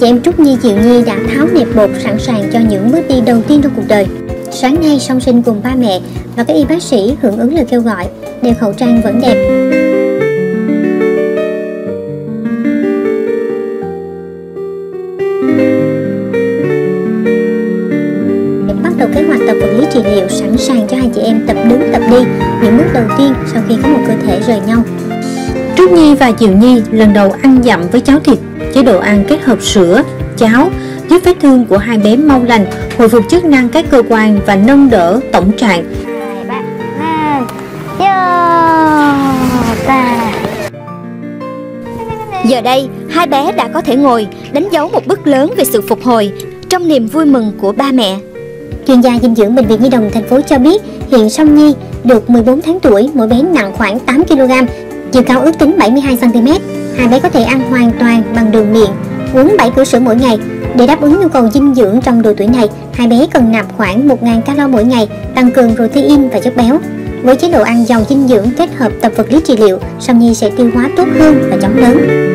chị em Trúc Nhi Diệu Nhi đã tháo nẹp bột sẵn sàng cho những bước đi đầu tiên trong cuộc đời. Sáng nay song sinh cùng ba mẹ và các y bác sĩ hưởng ứng lời kêu gọi đeo khẩu trang vẫn đẹp. bắt đầu kế hoạch tập vật lý trị liệu sẵn sàng cho hai chị em tập đứng tập đi những bước đầu tiên sau khi có một cơ thể rời nhau. Và Diệu Nhi lần đầu ăn dặm với cháo thịt, chế độ ăn kết hợp sữa, cháo giúp vết thương của hai bé mau lành, hồi phục chức năng các cơ quan và nâng đỡ tổng trạng. Giờ đây, hai bé đã có thể ngồi, đánh dấu một bước lớn về sự phục hồi trong niềm vui mừng của ba mẹ. Chuyên gia dinh dưỡng bệnh viện Nhi đồng thành phố cho biết hiện Song Nhi được 14 tháng tuổi, mỗi bé nặng khoảng 8 kg, chiều cao ước tính 72 cm. Hai bé có thể ăn hoàn toàn bằng đường miệng, uống 7 cữ sữa mỗi ngày. Để đáp ứng nhu cầu dinh dưỡng trong độ tuổi này, hai bé cần nạp khoảng 1.000 calo mỗi ngày, tăng cường protein và chất béo. Với chế độ ăn giàu dinh dưỡng kết hợp tập vật lý trị liệu, Song Nhi sẽ tiêu hóa tốt hơn và chóng lớn.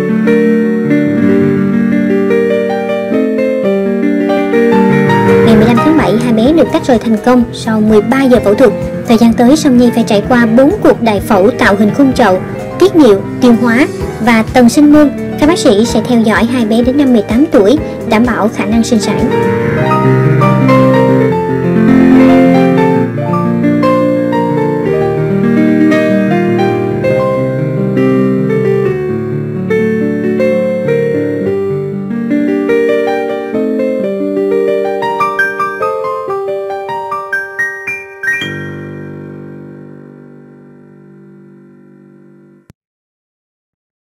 Bé được tách rời thành công sau 13 giờ phẫu thuật. Thời gian tới, Song Nhi phải trải qua 4 cuộc đại phẫu tạo hình khung chậu, tiết niệu, tiêu hóa và tầng sinh môn. Các bác sĩ sẽ theo dõi hai bé đến năm 18 tuổi, đảm bảo khả năng sinh sản.